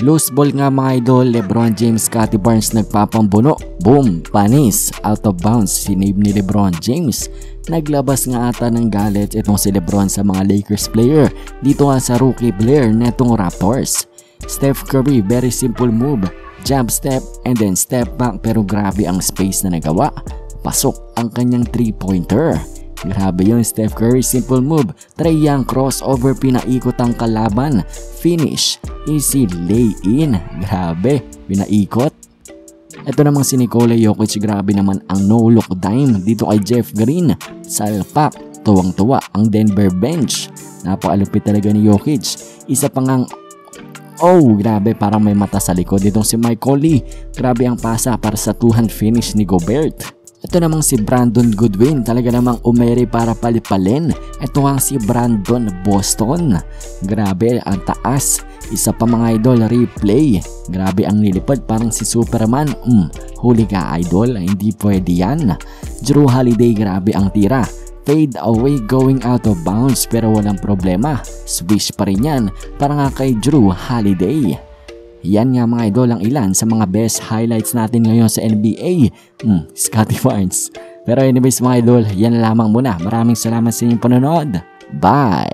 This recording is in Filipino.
Loose ball nga mga idol, Lebron James, Scottie Barnes nagpapambuno. Boom! Panis! Out of bounds, sinave ni Lebron James. Naglabas nga ata ng galit itong si Lebron sa mga Lakers player dito nga sa rookie player netong Raptors. Steph Curry, very simple move. Jump step and then step back pero grabe ang space na nagawa. Pasok ang kanyang 3-pointer. Grabe yun Steph Curry, simple move. Try Young crossover, pinaikot ang kalaban. Finish, easy lay-in. Grabe, pinaikot. Ito namang si Nikola Jokic, grabe naman ang no-look dime dito kay Jeff Green. Salpak, tuwang-tuwa ang Denver bench. Napakalupit talaga ni Jokic. Isa pa ngang Oh, grabe parang may mata sa likod. Itong si Mike Conley. Grabe ang pasa para sa two-hand finish ni Gobert. Ito namang si Brandon Goodwin, talaga namang umere para palipalin. Ito ang si Brandon Boston. Grabe, ang taas. Isa pa mga idol, replay. Grabe ang nilipad, parang si Superman. Mm, huli ka idol, hindi pwede yan. Drew Holiday, grabe ang tira. Fade away going out of bounds pero walang problema. Swish pa rin yan para nga kay Drew Holiday. Yan nga mga idol ang ilan sa mga best highlights natin ngayon sa NBA. Hmm, Scotty Barnes. Pero anyways mga idol, yan lamang muna. Maraming salamat sa inyong panonood. Bye!